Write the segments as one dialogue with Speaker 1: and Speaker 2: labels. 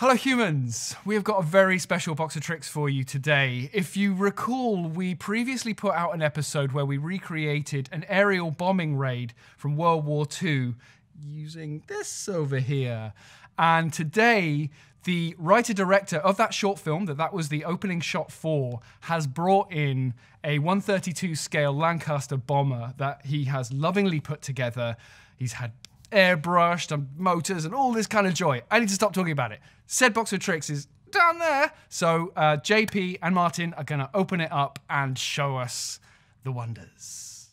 Speaker 1: Hello, humans! We have got a very special box of tricks for you today. If you recall, we previously put out an episode where we recreated an aerial bombing raid from World War II using this over here. And today, the writer director of that short film, that that was the opening shot for, has brought in a 132 scale Lancaster bomber that he has lovingly put together. He's had airbrushed and motors and all this kind of joy. I need to stop talking about it. Said box of tricks is down there. So uh, JP and Martin are going to open it up and show us the wonders.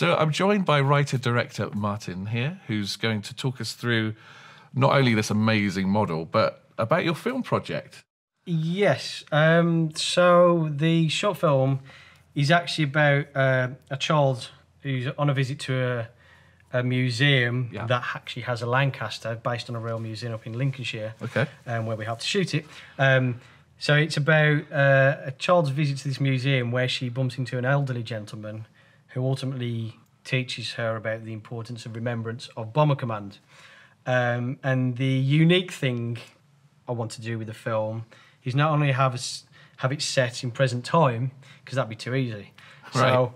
Speaker 2: So I'm joined by writer director Martin here, who's going to talk us through not only this amazing model, but about your film project.
Speaker 3: Yes. Um, so the short film is actually about uh, a child who's on a visit to a, a museum
Speaker 2: Yeah.
Speaker 3: that actually has a Lancaster based on a real museum up in Lincolnshire,
Speaker 2: Okay.
Speaker 3: um, where we have to shoot it. Um, so it's about uh, a child's visit to this museum where she bumps into an elderly gentleman who ultimately teaches her about the importance of remembrance of Bomber Command. Um, and the unique thing I want to do with the film is not only have us have it set in present time because that'd be too easy. So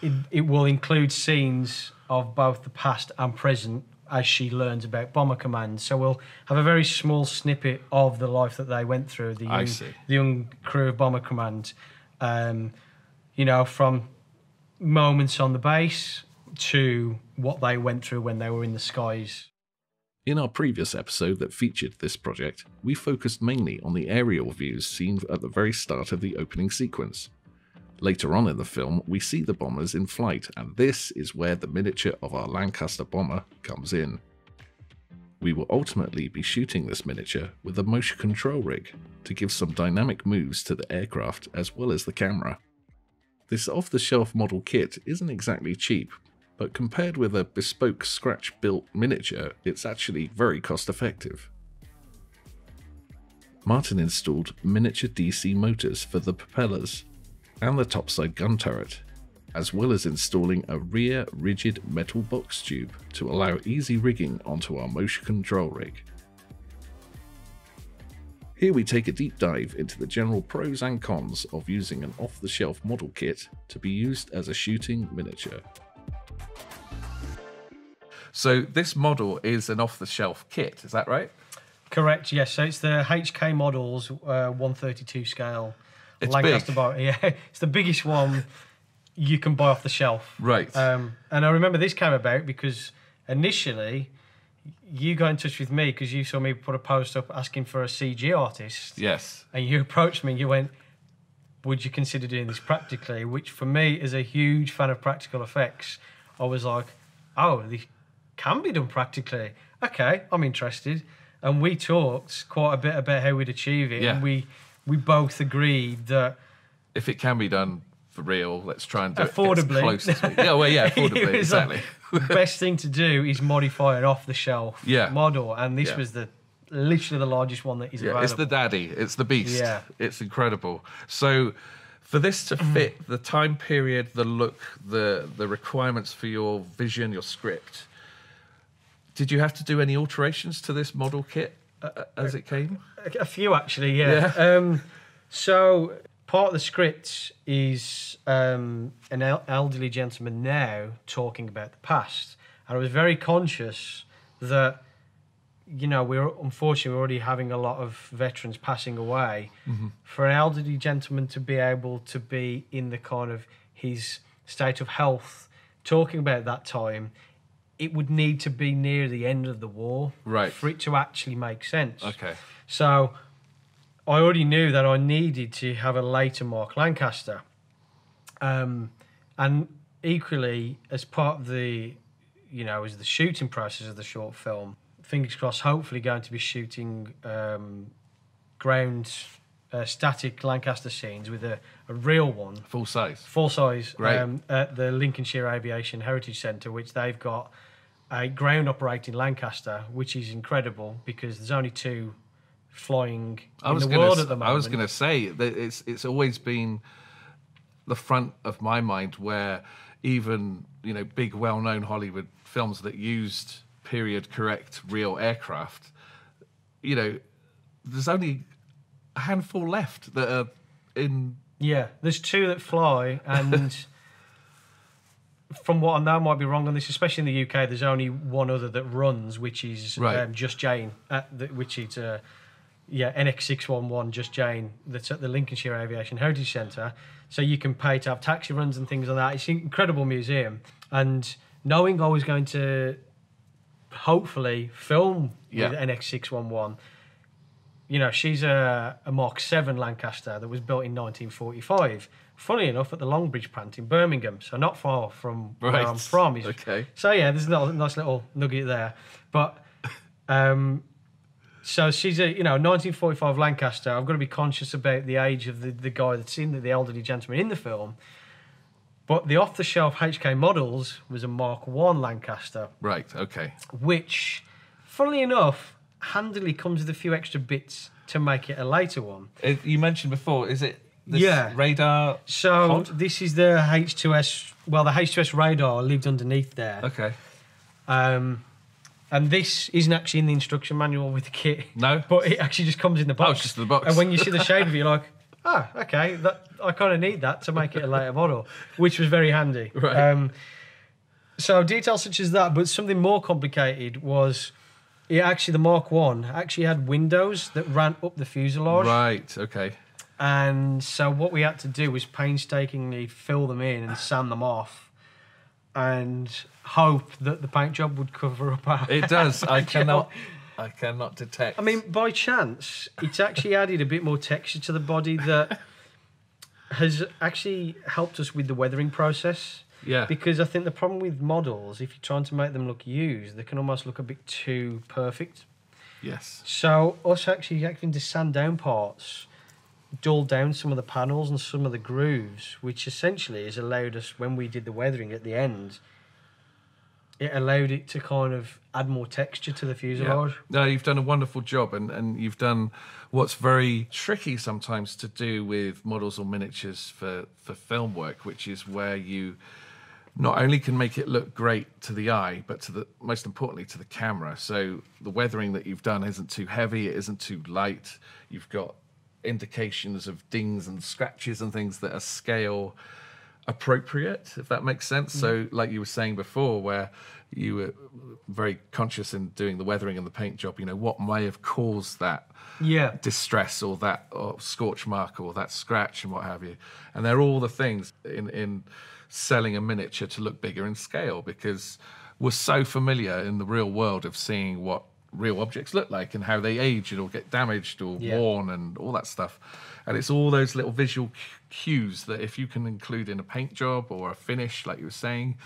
Speaker 3: it, it will include scenes of both the past and present as she learns about Bomber Command. So we'll have a very small snippet of the life that they went through. The
Speaker 2: I
Speaker 3: young, the young crew of Bomber Command. Um, you know, from moments on the base to what they went through when they were in the skies.
Speaker 2: In our previous episode that featured this project, we focused mainly on the aerial views seen at the very start of the opening sequence. Later on in the film, we see the bombers in flight, and this is where the miniature of our Lancaster bomber comes in. We will ultimately be shooting this miniature with a motion control rig to give some dynamic moves to the aircraft as well as the camera. This off the shelf model kit isn't exactly cheap, but compared with a bespoke scratch built miniature, it's actually very cost effective. Martin installed miniature DC motors for the propellers and the topside gun turret, as well as installing a rear rigid metal box tube to allow easy rigging onto our motion control rig. Here we take a deep dive into the general pros and cons of using an off the shelf model kit to be used as a shooting miniature. So, this model is an off the shelf kit, is that right?
Speaker 3: Correct. Yes. So it's the HK models, uh, 132 scale.
Speaker 2: It's
Speaker 3: Lancaster
Speaker 2: big.
Speaker 3: bar. Yeah, it's the biggest one you can buy off the shelf.
Speaker 2: Right.
Speaker 3: Um, and I remember this came about because initially you got in touch with me because you saw me put a post up asking for a CG artist,
Speaker 2: yes.
Speaker 3: and you approached me and you went, "Would you consider doing this practically?" Which for me, as a huge fan of practical effects, I was like, "Oh, this can be done practically. Okay, I'm interested." And we talked quite a bit about how we'd achieve it,
Speaker 2: Yeah.
Speaker 3: and we we both agreed that
Speaker 2: If it can be done for real, let's try and do
Speaker 3: Affordably.
Speaker 2: it as close Yeah, well, yeah, affordably,
Speaker 3: was like,
Speaker 2: exactly.
Speaker 3: best thing to do is modify an off the shelf
Speaker 2: Yeah.
Speaker 3: model, and this
Speaker 2: Yeah.
Speaker 3: was the literally the largest one that is
Speaker 2: Yeah,
Speaker 3: available.
Speaker 2: it's the daddy, it's the beast.
Speaker 3: Yeah.
Speaker 2: It's incredible. So for this to fit the time period, the look, the the requirements for your vision, your script, did you have to do any alterations to this model kit uh, uh, as it came?
Speaker 3: A- A few actually, yeah. Um, so part of the script is um, an el- elderly gentleman now talking about the past, and I was very conscious that you know we're unfortunately we're already having a lot of veterans passing away. For an elderly gentleman to be able to be in the kind of his state of health, talking about that time. It would need to be near the end of the war
Speaker 2: Right.
Speaker 3: for it to actually make sense.
Speaker 2: Okay.
Speaker 3: So I already knew that I needed to have a later Mark Lancaster. Um, and equally, as part of the, you know, as the shooting process of the short film, fingers crossed, hopefully going to be shooting um, ground uh, static Lancaster scenes with a, a real one
Speaker 2: Full size.
Speaker 3: full size
Speaker 2: Great.
Speaker 3: um, at the Lincolnshire Aviation Heritage Centre, which they've got a ground operating Lancaster, which is incredible because there's only two flying
Speaker 2: I
Speaker 3: in
Speaker 2: was
Speaker 3: the
Speaker 2: gonna,
Speaker 3: world at the moment.
Speaker 2: I was going to say that it's it's always been the front of my mind where even you know big well-known Hollywood films that used period correct real aircraft, you know, there's only a handful left that are in.
Speaker 3: Yeah, there's two that fly, and from what I know, I might be wrong on this. Especially in the UK, there's only one other that runs, which is
Speaker 2: Right.
Speaker 3: um, Just Jane, at the, which is uh, yeah NX611 Just Jane. That's at the Lincolnshire Aviation Heritage Centre. So you can pay to have taxi runs and things like that. It's an incredible museum, and knowing I was going to hopefully film
Speaker 2: Yeah.
Speaker 3: with NX611 you know, she's a, a Mark 7 Lancaster that was built in 1945. Funny enough, at the Longbridge plant in Birmingham, so not far from where I'm from. Is-
Speaker 2: Okay.
Speaker 3: So yeah, there's a nice little nugget there. But um, so she's a you know 1945 Lancaster. I've got to be conscious about the age of the, the guy that's in the, the elderly gentleman in the film. But the off-the-shelf HK models was a Mark 1 Lancaster
Speaker 2: Right. Okay.
Speaker 3: which, funnily enough, handily comes with a few extra bits to make it a later one.
Speaker 2: It, you mentioned before, is it this
Speaker 3: Yeah.
Speaker 2: radar?
Speaker 3: So
Speaker 2: pod?
Speaker 3: this is the H2S. Well, the H2S radar lived underneath there,
Speaker 2: Okay.
Speaker 3: um, and this isn't actually in the instruction manual with the kit.
Speaker 2: No?
Speaker 3: but it actually just comes in the box.
Speaker 2: Oh, it's just the box.
Speaker 3: And when you see the shape of it, you're like, ah, okay, that I kind of need that to make it a later model, which was very handy.
Speaker 2: Right.
Speaker 3: Um, so details such as that, but something more complicated was. It actually, the Mark One actually had windows that ran up the fuselage,
Speaker 2: Right. Okay.
Speaker 3: and so what we had to do was painstakingly fill them in and sand them off, and hope that the paint job would cover up our.
Speaker 2: It does. I cannot. I cannot detect.
Speaker 3: I mean, by chance, it's actually added a bit more texture to the body that has actually helped us with the weathering process.
Speaker 2: yeah.
Speaker 3: Because I think the problem with models, if you're trying to make them look used, they can almost look a bit too perfect.
Speaker 2: yes.
Speaker 3: So us actually having to sand down parts, dull down some of the panels and some of the grooves, which essentially has allowed us when we did the weathering at the end, it allowed it to kind of add more texture to the fuselage.
Speaker 2: No, you've done a wonderful job, and, and you've done what's very tricky sometimes to do with models or miniatures for, for film work, which is where you not only can make it look great to the eye, but to the most importantly to the camera. So the weathering that you've done isn't too heavy, it isn't too light. You've got indications of dings and scratches and things that are scale appropriate, if that makes sense. So, mm. like you were saying before, where you were very conscious in doing the weathering and the paint job, you know, what may have caused that
Speaker 3: Yeah.
Speaker 2: distress or that or scorch mark or that scratch and what have you. And they're all the things in, in selling a miniature to look bigger in scale because we're so familiar in the real world of seeing what real objects look like and how they age or get damaged or
Speaker 3: Yeah.
Speaker 2: worn and all that stuff. And it's all those little visual cues that if you can include in a paint job or a finish, like you were saying,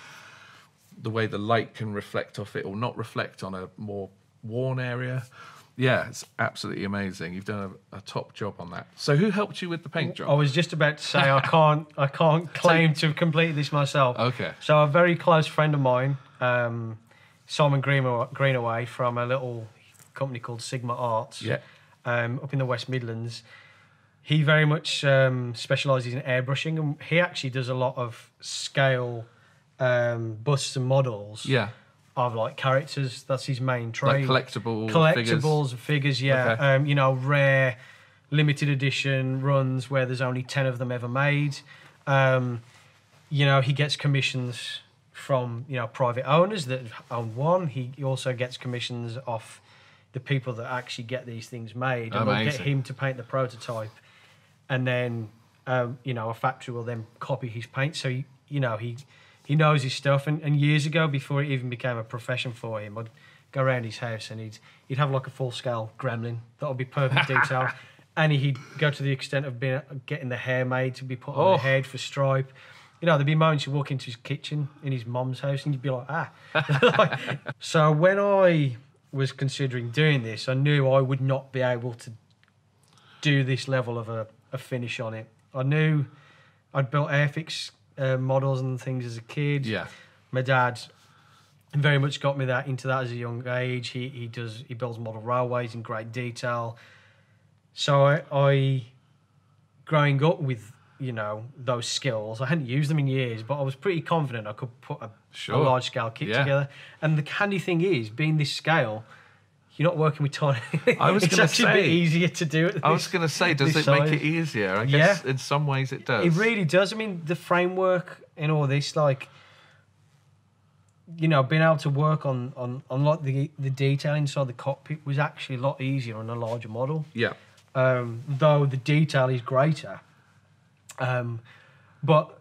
Speaker 2: the way the light can reflect off it or not reflect on a more worn area. Yeah, it's absolutely amazing. You've done a, a top job on that. So, who helped you with the paint job?
Speaker 3: I was just about to say I can't I can't claim to have completed this myself.
Speaker 2: Okay.
Speaker 3: So a very close friend of mine, um, Simon Greenaway, Greenaway from a little company called Sigma Arts,
Speaker 2: Yeah.
Speaker 3: um, up in the West Midlands. He very much um, specialises in airbrushing, and he actually does a lot of scale um, busts and models
Speaker 2: Yeah,
Speaker 3: of like characters. That's his main trade.
Speaker 2: like collectible
Speaker 3: collectibles
Speaker 2: figures.
Speaker 3: figures, yeah
Speaker 2: Okay.
Speaker 3: um, you know rare limited edition runs where there's only 10 of them ever made um, you know he gets commissions from you know private owners that own one. He also gets commissions off the people that actually get these things made and they'll get him to paint the prototype and then um, you know a factory will then copy his paint. So he, you know he he knows his stuff and, and years ago before it even became a profession for him i'd go around his house and he'd he'd have like a full scale gremlin that would be perfect detail. And he'd go to the extent of being getting the hair made to be put on
Speaker 2: Oh.
Speaker 3: the head for stripe you know there'd be moments you walk into his kitchen in his mom's house and you'd be like ah so when i was considering doing this i knew i would not be able to do this level of a, a finish on it. I knew I'd built Airfix uh, models and things as a kid.
Speaker 2: Yeah,
Speaker 3: My dad very much got me that into that as a young age. He he does he builds model railways in great detail. So I, I, growing up with you know those skills, I hadn't used them in years, but I was pretty confident I could put a,
Speaker 2: Sure.
Speaker 3: a large scale kit
Speaker 2: Yeah.
Speaker 3: together. And the handy thing is, being this scale, you're not working with tiny.
Speaker 2: I was
Speaker 3: it's
Speaker 2: gonna
Speaker 3: actually a bit
Speaker 2: say-
Speaker 3: easier to do it.
Speaker 2: I was going to say, does it make it easier? I guess
Speaker 3: Yeah.
Speaker 2: in some ways it does.
Speaker 3: It really does. I mean, the framework and all this, like, you know, being able to work on on on like the the detail inside the cockpit was actually a lot easier on a larger model.
Speaker 2: Yeah.
Speaker 3: Um, though the detail is greater. Um, but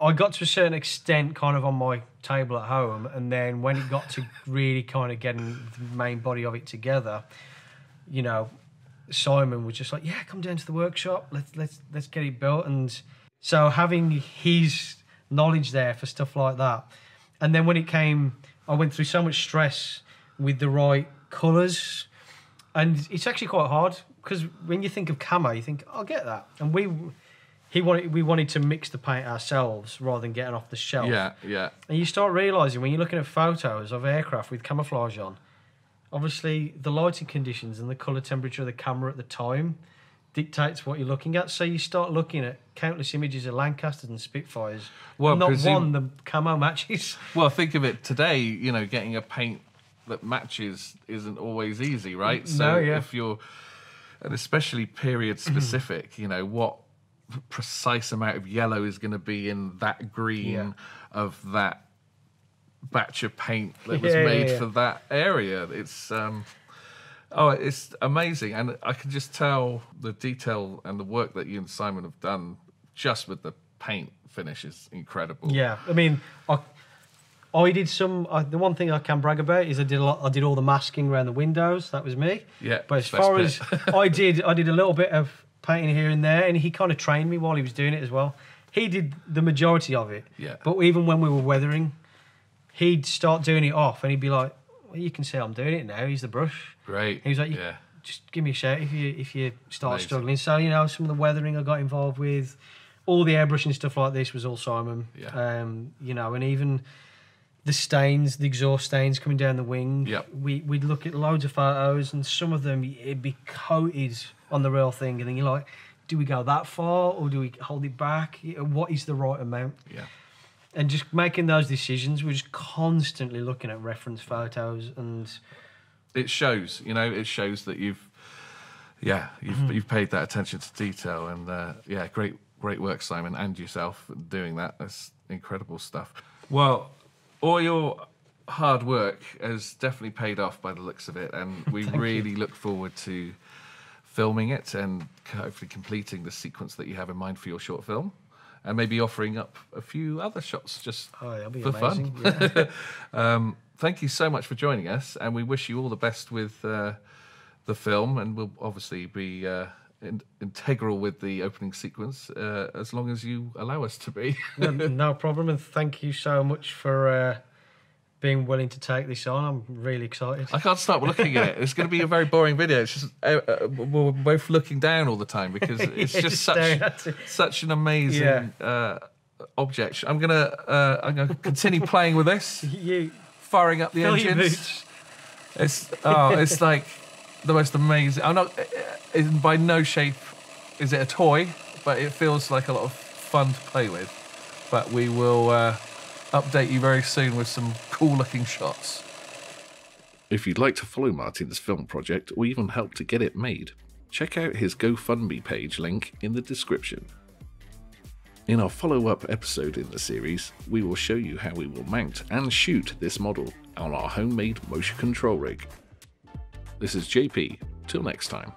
Speaker 3: I got to a certain extent, kind of on my table at home, and then when it got to really kind of getting the main body of it together, you know, Simon was just like, "Yeah, come down to the workshop. Let's let's let's get it built." And so having his knowledge there for stuff like that, and then when it came, I went through so much stress with the right colours, and it's actually quite hard because when you think of camo, you think, "I'll get that," and we. He wanted, we wanted to mix the paint ourselves rather than getting off the shelf.
Speaker 2: Yeah. Yeah.
Speaker 3: And you start realizing when you're looking at photos of aircraft with camouflage on, obviously the lighting conditions and the color temperature of the camera at the time dictates what you're looking at. So you start looking at countless images of Lancasters and Spitfires.
Speaker 2: Well,
Speaker 3: and not
Speaker 2: presume-
Speaker 3: one the camo matches.
Speaker 2: Well, think of it today. You know, getting a paint that matches isn't always easy, right? So
Speaker 3: No, yeah.
Speaker 2: if you're, and especially period specific, you know what precise amount of yellow is going to be in that green
Speaker 3: Yeah.
Speaker 2: of that batch of paint that was
Speaker 3: Yeah,
Speaker 2: made
Speaker 3: yeah.
Speaker 2: for that area. It's um, oh, it's amazing, and I can just tell the detail and the work that you and Simon have done just with the paint finish is incredible.
Speaker 3: Yeah, I mean, I, I did some. Uh, the one thing I can brag about is I did a lot. I did all the masking around the windows. That was me.
Speaker 2: Yeah,
Speaker 3: But as far
Speaker 2: bit.
Speaker 3: as I did, I did a little bit of painting here and there, and he kind of trained me while he was doing it as well. He did the majority of it.
Speaker 2: Yeah.
Speaker 3: But even when we were weathering, he'd start doing it off, and he'd be like, "Well, you can see I'm doing it now. He's the brush."
Speaker 2: Great.
Speaker 3: He was like,
Speaker 2: yeah.
Speaker 3: just give me a shout if you if you start
Speaker 2: Amazing.
Speaker 3: struggling. So you know, some of the weathering I got involved with, all the airbrushing stuff like this was all Simon.
Speaker 2: Yeah.
Speaker 3: Um, you know, and even the stains, the exhaust stains coming down the wing.
Speaker 2: Yep.
Speaker 3: We we'd look at loads of photos, and some of them it'd be coated on the real thing, and then you're like, do we go that far or do we hold it back? What is the right amount?
Speaker 2: Yeah.
Speaker 3: And just making those decisions, we're just constantly looking at reference photos and.
Speaker 2: It shows, you know, it shows that you've, yeah, you've
Speaker 3: Mm-hmm.
Speaker 2: you've paid that attention to detail, and uh, yeah, great great work, Simon, and yourself doing that. That's incredible stuff. Well, all your hard work has definitely paid off by the looks of it, and we really look forward to filming it and hopefully completing the sequence that you have in mind for your short film. And maybe offering up a few other shots just
Speaker 3: Oh,
Speaker 2: for
Speaker 3: amazing.
Speaker 2: fun.
Speaker 3: Yeah.
Speaker 2: Um, thank you so much for joining us, and we wish you all the best with uh, the film, and we'll obviously be uh, in- integral with the opening sequence uh, as long as you allow us to be.
Speaker 3: no, no problem, and thank you so much for uh, being willing to take this on. I'm really excited.
Speaker 2: I can't stop looking at it. It's going to be a very boring video. It's just uh, uh, we're both looking down all the time because it's
Speaker 3: Yeah,
Speaker 2: just such
Speaker 3: staring at it.
Speaker 2: such an amazing
Speaker 3: Yeah.
Speaker 2: uh, object. I'm gonna uh, I'm gonna continue playing with this,
Speaker 3: You
Speaker 2: firing up the
Speaker 3: fill
Speaker 2: engines. It's oh, it's like the most amazing. I'm not in by no shape is it a toy, but it feels like a lot of fun to play with. But we will uh, update you very soon with some cool looking shots. If you'd like to follow Martin's film project or even help to get it made, check out his GoFundMe page link in the description. In our follow up episode in the series, we will show you how we will mount and shoot this model on our homemade motion control rig. This is JP. Till next time.